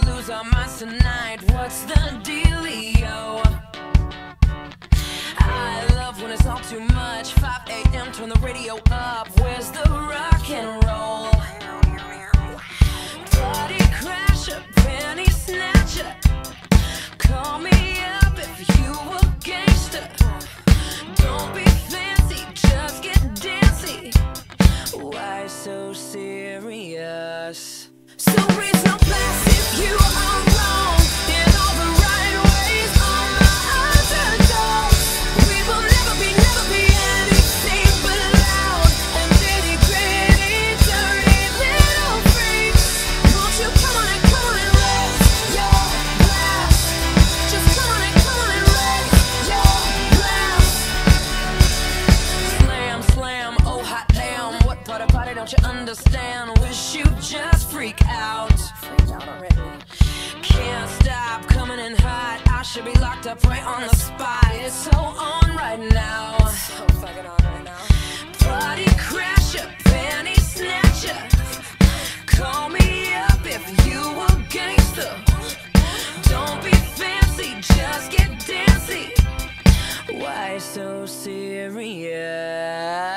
gonna lose our minds tonight. What's the dealio? I love when it's all too much. 5 a.m. Turn the radio up. Where's the don't you understand? Wish you just freak out. Freak out already. Can't stop coming in hot. I should be locked up right on the spot. It's so on right now. So fucking on right now. Party crasher, penny snatcher. Call me up if you a gangster. Don't be fancy, just get dancy. Why so serious?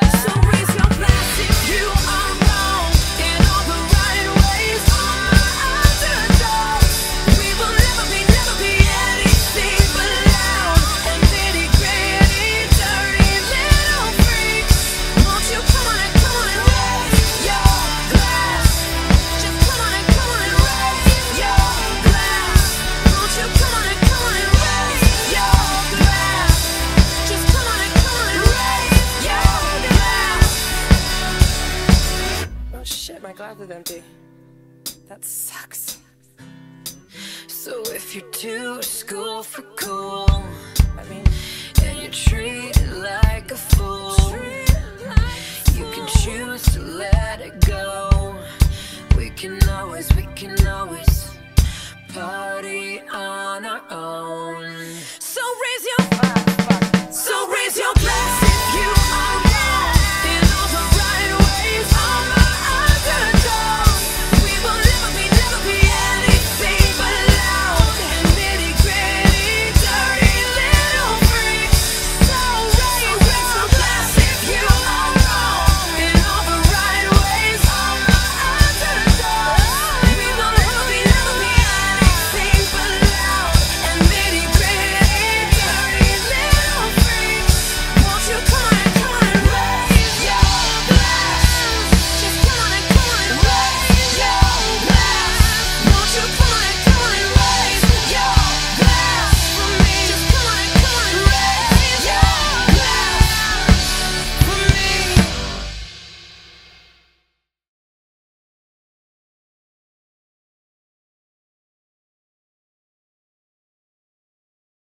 glass is empty. That sucks. So if you're too school for cool, I mean, and you treat it like a fool, like you can choose to let it go. We can always, we can always party on our own. So raise your, so raise your.